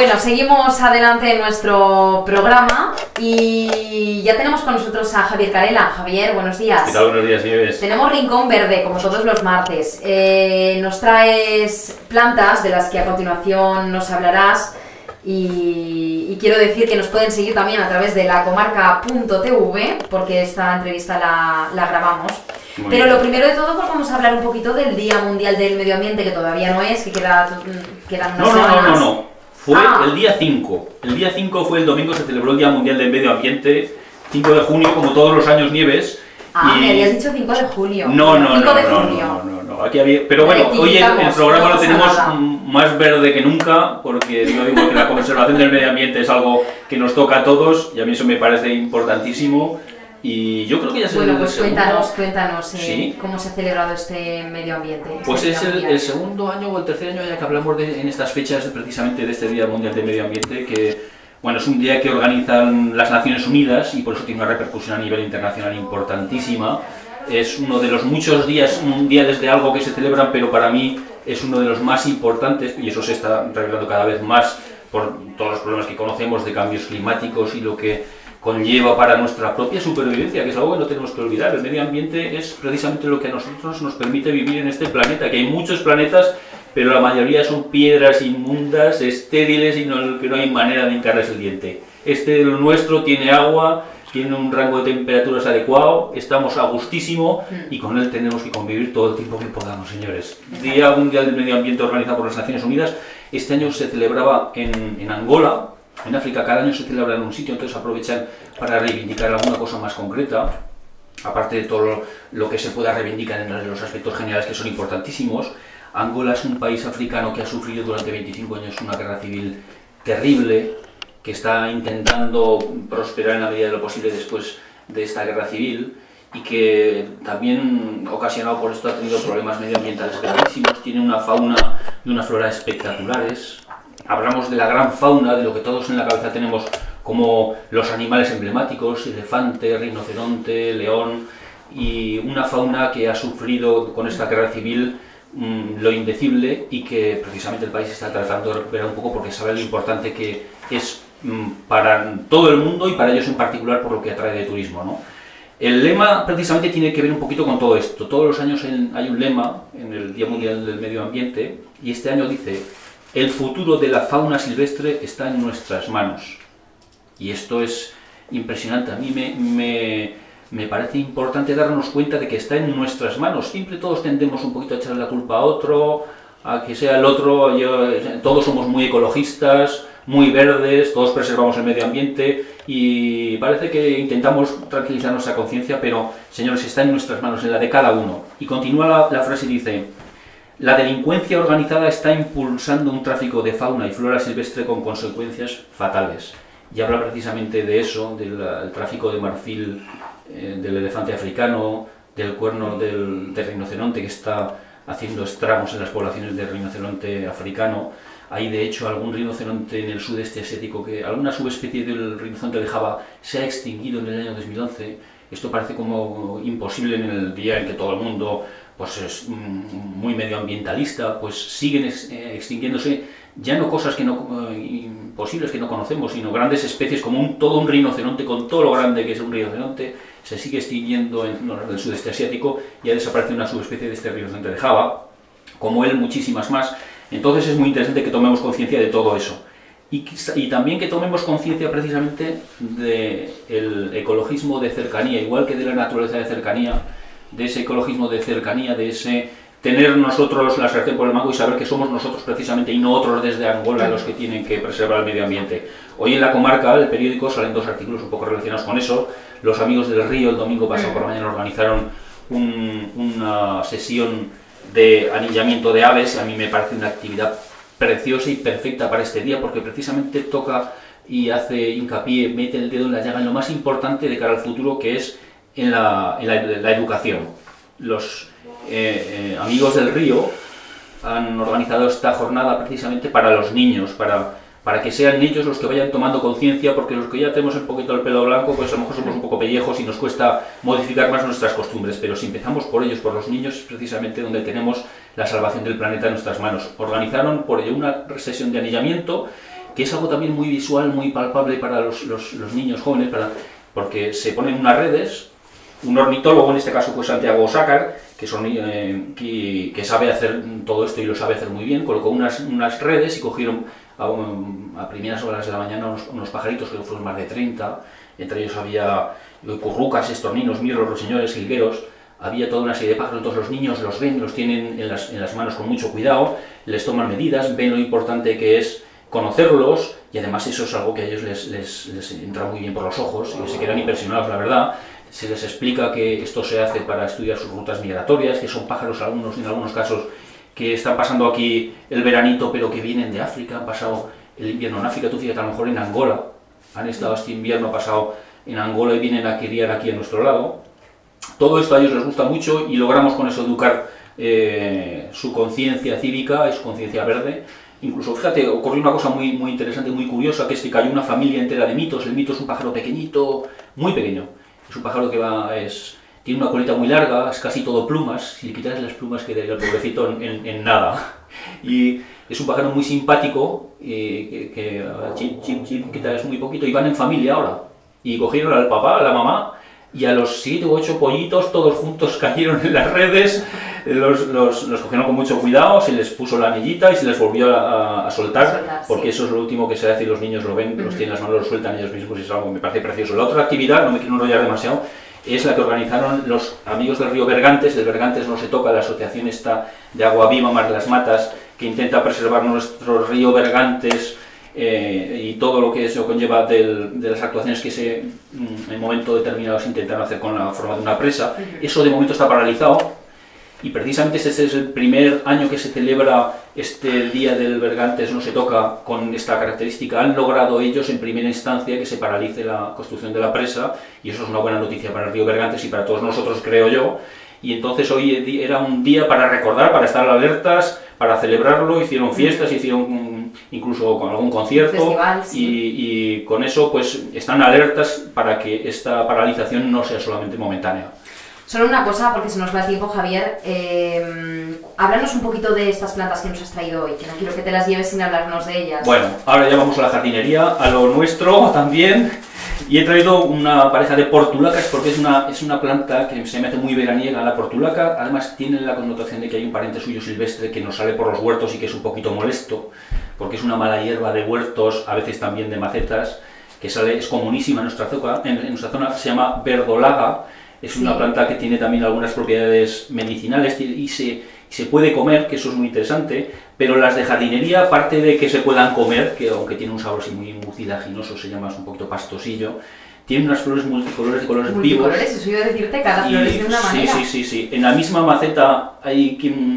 Bueno, seguimos adelante en nuestro programa y ya tenemos con nosotros a Javier Carela. Javier, buenos días. ¿Qué tal? Buenos días, Nieves. Tenemos Rincón Verde, como todos los martes. Eh, nos traes plantas de las que a continuación nos hablarás y, y quiero decir que nos pueden seguir también a través de la comarca.tv porque esta entrevista la, la grabamos. Muy Pero bien. lo primero de todo, pues vamos a hablar un poquito del Día Mundial del Medio Ambiente, que todavía no es, que queda, mm, quedan unas No, no, no, no, no. Fue Ah. el día 5. El día 5 fue el domingo, se celebró el Día Mundial del Medio Ambiente. 5 de junio, como todos los años Nieves. Ah, y- me habías dicho 5 de julio. No, no, 5 no, de no, junio. no, no, no, Aquí había... Pero bueno, hoy el, el programa no lo tenemos nada. más verde que nunca, porque yo digo que la conservación del medio ambiente es algo que nos toca a todos, y a mí eso me parece importantísimo. Y yo creo que ya se Bueno, pues cuéntanos, cuéntanos eh, Sí. cómo se ha celebrado este medio ambiente. este Pues es el, segundo año o el tercer año ya que hablamos de- en estas fechas precisamente de este Día Mundial del Medio Ambiente, que bueno, es un día que organizan las Naciones Unidas y por eso tiene una repercusión a nivel internacional importantísima. Es uno de los muchos días mundiales de algo que se celebran, pero para mí es uno de los más importantes y eso se está revelando cada vez más por todos los problemas que conocemos de cambios climáticos y lo que conlleva para nuestra propia supervivencia, que es algo que no tenemos que olvidar. El medio ambiente es precisamente lo que a nosotros nos permite vivir en este planeta, que hay muchos planetas, pero la mayoría son piedras inmundas, estériles y no, que no hay manera de hincarles el diente. Este, el nuestro, tiene agua, tiene un rango de temperaturas adecuado, estamos a gustísimo y con él tenemos que convivir todo el tiempo que podamos, señores. Día Mundial del Medio Ambiente organizado por las Naciones Unidas. Este año se celebraba en Angola, en África cada año se celebra en un sitio, entonces aprovechan para reivindicar alguna cosa más concreta, aparte de todo lo, que se pueda reivindicar en los aspectos generales que son importantísimos. Angola es un país africano que ha sufrido durante 25 años una guerra civil terrible, que está intentando prosperar en la medida de lo posible después de esta guerra civil y que también ocasionado por esto ha tenido problemas medioambientales gravísimos, tiene una fauna y una flora espectaculares. Hablamos de la gran fauna, de lo que todos en la cabeza tenemos como los animales emblemáticos, elefante, rinoceronte, león, y una fauna que ha sufrido con esta guerra civil mm, lo indecible y que precisamente el país está tratando de recuperar un poco porque sabe lo importante que es mm, para todo el mundo y para ellos en particular por lo que atrae de turismo. ¿no? El lema precisamente tiene que ver un poquito con todo esto. Todos los años hay un lema en el Día Mundial del Medio Ambiente y este año dice, el futuro de la fauna silvestre está en nuestras manos. Y esto es impresionante. A mí me, me, me parece importante darnos cuenta de que está en nuestras manos. Siempre todos tendemos un poquito a echarle la culpa a otro, a que sea el otro. Yo- todos somos muy ecologistas, muy verdes, todos preservamos el medio ambiente y parece que intentamos tranquilizar nuestra conciencia, pero señores, está en nuestras manos, en la de cada uno. Y continúa la, la frase y dice, la delincuencia organizada está impulsando un tráfico de fauna y flora silvestre con consecuencias fatales. Y habla precisamente de eso, del del tráfico de marfil eh, del elefante africano, del cuerno del, del rinoceronte que está haciendo estragos en las poblaciones de rinoceronte africano. Hay de hecho algún rinoceronte en el sudeste asiático que alguna subespecie del rinoceronte de Java se ha extinguido en el año 2011. Esto parece como imposible en el día en que todo el mundo pues es mm, muy medioambientalista, pues siguen eh, extinguiéndose ya no cosas que no eh, imposibles que no conocemos, sino grandes especies como un, todo un rinoceronte con todo lo grande que es un rinoceronte se sigue extinguiendo en en el sudeste asiático y ha desaparecido una subespecie de este rinoceronte de Java, como él muchísimas más. Entonces es muy interesante que tomemos conciencia de todo eso. Y, y también que tomemos conciencia precisamente del ecologismo de cercanía, igual que de la naturaleza de cercanía, de ese ecologismo de cercanía, de ese tener nosotros la sartén por el mango y saber que somos nosotros precisamente y no otros desde Angola los que tienen que preservar el medio ambiente. Hoy en la comarca, el periódico, salen dos artículos un poco relacionados con eso. Los amigos del río el domingo pasado por la mañana organizaron un- una sesión de anillamiento de aves. A mí me parece una actividad preciosa y perfecta para este día porque precisamente toca y hace hincapié, mete el dedo en la llaga en lo más importante de cara al futuro que es en la, en la- la educación. Los eh, eh, amigos del río han organizado esta jornada precisamente para los niños, para, para que sean ellos los que vayan tomando conciencia, porque los que ya tenemos un poquito el pelo blanco, pues a lo mejor somos un poco pellejos y nos cuesta modificar más nuestras costumbres, pero si empezamos por ellos, por los niños, es precisamente donde tenemos la salvación del planeta en nuestras manos. Organizaron por ello una sesión de anillamiento que es algo también muy visual, muy palpable para los, los, los niños jóvenes, para, porque se ponen unas redes, un ornitólogo, en este caso pues Santiago Sácar, eh, que, sabe hacer todo esto y lo sabe hacer muy bien, colocó unas, redes y cogieron a, a, primeras horas de la mañana unos, pajaritos, que fueron más de 30, entre ellos había currucas, estorninos, mirros, roseñores, jilgueros, había toda una serie de pájaros, todos los niños los ven, los tienen en las, manos con mucho cuidado, les toman medidas, ven lo importante que es conocerlos y además eso es algo que a ellos les, les entra muy bien por los ojos y se quedan impresionados, la verdad. Se les explica que esto se hace para estudiar sus rutas migratorias, que son pájaros algunos, en algunos casos que están pasando aquí el veranito pero que vienen de África, han pasado el invierno en África, tú fíjate a lo mejor en Angola, han estado este invierno pasado en Angola y vienen a criar aquí a nuestro lado. Todo esto a ellos les gusta mucho y logramos con eso educar eh, su conciencia cívica y su conciencia verde. Incluso, fíjate, ocurrió una cosa muy, muy interesante, muy curiosa, que es que cayó una familia entera de mitos. El mito es un pájaro pequeñito, muy pequeño. Es un pájaro que va, es, tiene una colita muy larga, es casi todo plumas. Si le quitas las plumas quedaría el pobrecito en, en, en nada. Y es un pájaro muy simpático, eh, que, que chip, chip, chip, quitas muy poquito, y van en familia ahora. Y cogieron al papá, a la mamá, y a los siete u ocho pollitos todos juntos cayeron en las redes, los, los, los, cogieron con mucho cuidado, se les puso la anillita y se les volvió a, a soltar, soltar, porque sí. eso es lo último que se hace y los niños lo ven, uh -huh. los tienen las manos, los sueltan ellos mismos y es algo que me parece precioso. La otra actividad, no me quiero enrollar demasiado, es la que organizaron los amigos del río Bergantes, el Bergantes no se toca, la asociación está de Agua Viva, Mar de las Matas, que intenta preservar nuestro río Bergantes, eh, y todo lo que eso conlleva del, de las actuaciones que se mm, en momento determinado se intentaron hacer con la forma de una presa, eso de momento está paralizado y precisamente este es el primer año que se celebra este Día del Bergantes no se toca con esta característica. Han logrado ellos en primera instancia que se paralice la construcción de la presa y eso es una buena noticia para el río Bergantes y para todos nosotros, creo yo. Y entonces hoy era un día para recordar, para estar alertas, para celebrarlo, hicieron fiestas, hicieron incluso con algún concierto Festival, sí. y, y, con eso pues están alertas para que esta paralización no sea solamente momentánea. Solo una cosa, porque se nos va el tiempo, Javier. Eh, háblanos un poquito de estas plantas que nos has traído hoy, que no quiero que te las lleves sin hablarnos de ellas. Bueno, ahora ya vamos a la jardinería, a lo nuestro también. Y he traído una pareja de portulacas porque es una, es una planta que se me hace muy veraniega, la portulaca. Además tiene la connotación de que hay un pariente suyo silvestre que nos sale por los huertos y que es un poquito molesto, porque es una mala hierba de huertos, a veces también de macetas, que sale, es comunísima en nuestra zona, en, en nuestra zona se llama verdolaga, es sí. una planta que tiene también algunas propiedades medicinales y se, se puede comer, que eso es muy interesante, pero las de jardinería, aparte de que se puedan comer, que aunque tiene un sabor así muy mucilaginoso, se llama un poquito pastosillo, tiene unas flores multicolores de colores multicolores, vivos. eso iba a decirte, cada flor es de una manera. Sí, sí, sí, En la misma maceta hay,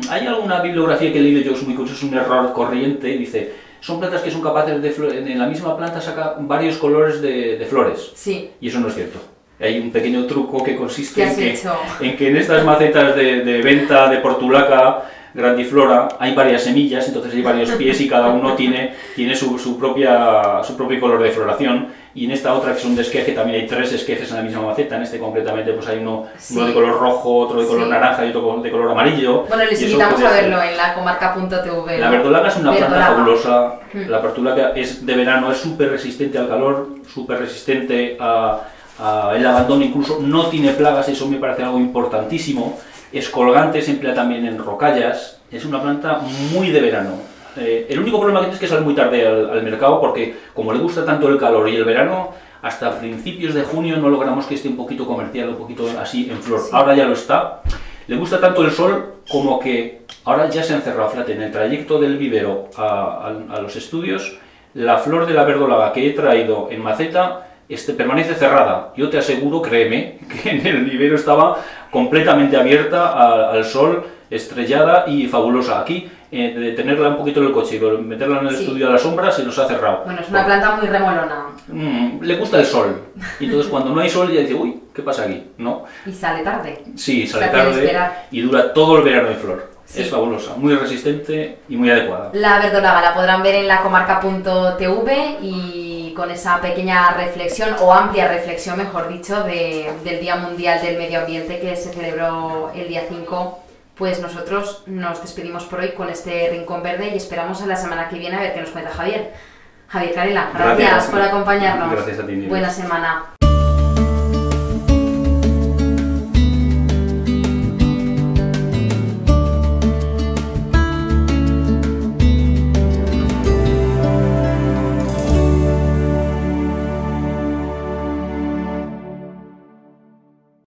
hay alguna bibliografía que he leído yo, es muy curioso, es un error corriente, dice, son plantas que son capaces de, en la misma planta saca varios colores de, de flores. Sí. Y eso no es cierto hay un pequeño truco que consiste en que, en que, en estas macetas de, de, venta de portulaca grandiflora hay varias semillas, entonces hay varios pies y cada uno tiene, tiene su, su, propia, su propio color de floración. Y en esta otra que es un desqueje también hay tres esquejes en la misma maceta, en este concretamente pues hay uno, sí. uno de color rojo, otro de color sí. naranja y otro de color amarillo. Bueno, les invitamos a verlo en la comarca.tv. La verdolaga es una verdolaga. planta fabulosa, hmm. la portulaca es de verano, es súper resistente al calor, súper resistente a Uh, el abandono incluso no tiene plagas, eso me parece algo importantísimo. Es colgante, se emplea también en rocallas. Es una planta muy de verano. Eh, el único problema que tiene es que sale muy tarde al, al, mercado porque como le gusta tanto el calor y el verano, hasta principios de junio no logramos que esté un poquito comercial, un poquito así en flor. Sí. Ahora ya lo está. Le gusta tanto el sol como que ahora ya se han cerrado, fíjate, en el trayecto del vivero a, a, a los estudios, la flor de la verdolaga que he traído en maceta este, permanece cerrada. Yo te aseguro, créeme, que en el vivero estaba completamente abierta al, al sol, estrellada y fabulosa. Aquí, eh, de tenerla un poquito en el coche y meterla en el sí. estudio a la sombra, se nos ha cerrado. Bueno, es una planta muy remolona. Mm, le gusta el sol. Y entonces cuando no hay sol ya dice, uy, ¿qué pasa aquí? ¿No? Y sale tarde. Sí, sale tarde y dura todo el verano en flor. Sí. Es fabulosa, muy resistente y muy adecuada. La verdolaga la podrán ver en la comarca.tv y con esa pequeña reflexión, o amplia reflexión, mejor dicho, de, del Día Mundial del Medio Ambiente que se celebró el día 5, pues nosotros nos despedimos por hoy con este Rincón Verde y esperamos a la semana que viene a ver qué nos cuenta Javier. Javier Carela, gracias, Gracias. por acompañarnos. Gracias a ti. Buena semana.